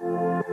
you.